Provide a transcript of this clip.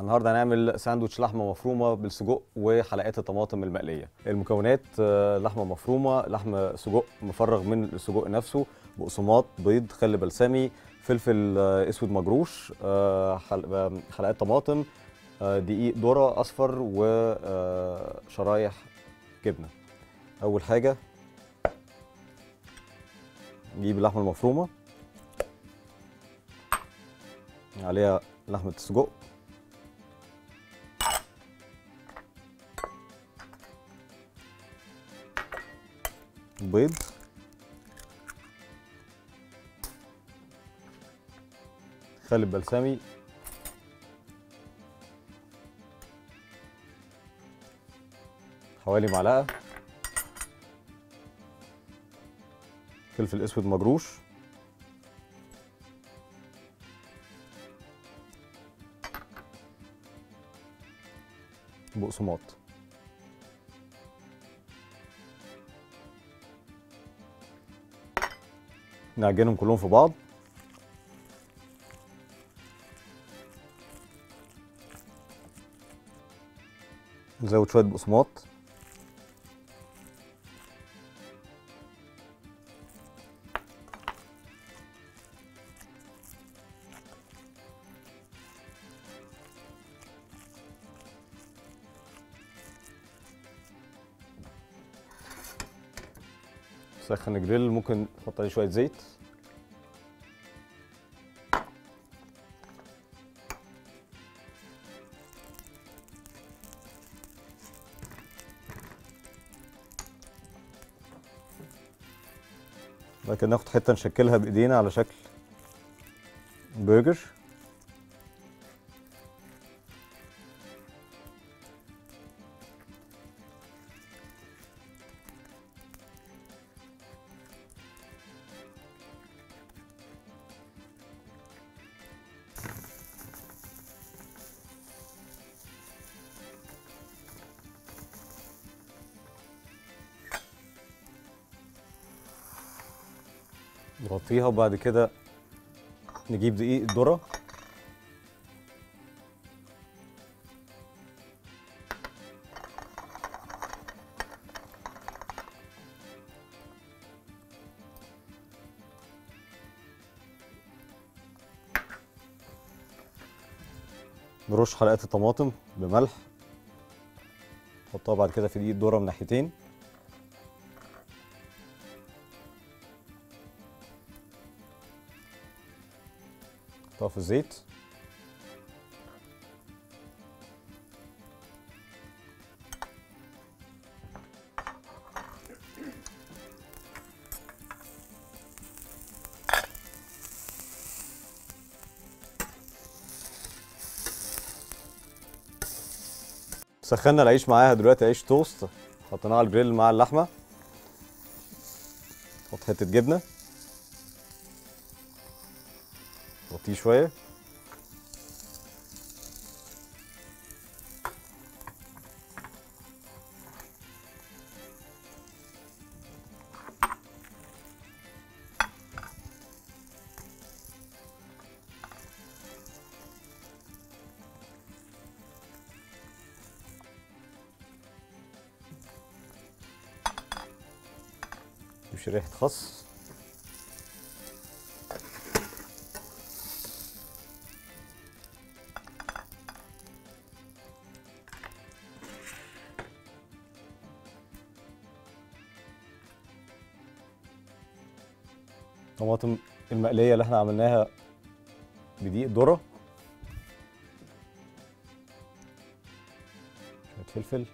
النهارده هنعمل ساندوتش لحمه مفرومه بالسجق وحلقات الطماطم المقليه. المكونات آه، لحمه مفرومه لحم سجق مفرغ من السجق نفسه بقسماط بيض خل بلسمي فلفل آه، اسود مجروش آه، حل- حلقات طماطم دقيق ذرة أصفر وشرايح جبنة. أول حاجة نجيب اللحمة المفرومة عليها لحمة السجق. بيض. خل بلسمي حوالي معلقة. فلفل أسود مجروش. بقسماط. نعجنهم كلهم في بعض. نزود شوية بقسماط. سخن الجريل ممكن نحط عليه شوية زيت. كده ناخد حتة نشكلها بإيدينا على شكل برجر. نغطيها وبعد كده نجيب دقيق الذرة. نرش حلقات الطماطم بملح نحطها بعد كده في دقيق الذرة من ناحيتين. نحطها في الزيت. سخنا العيش معاها دلوقتي عيش توست. حطيناه على الجريل مع اللحمة. نحط حتة جبنة. نغطيه شوية. مش ريحة خس. طماطم المقلية اللي إحنا عملناها بدقيق ذرة. شوية فلفل.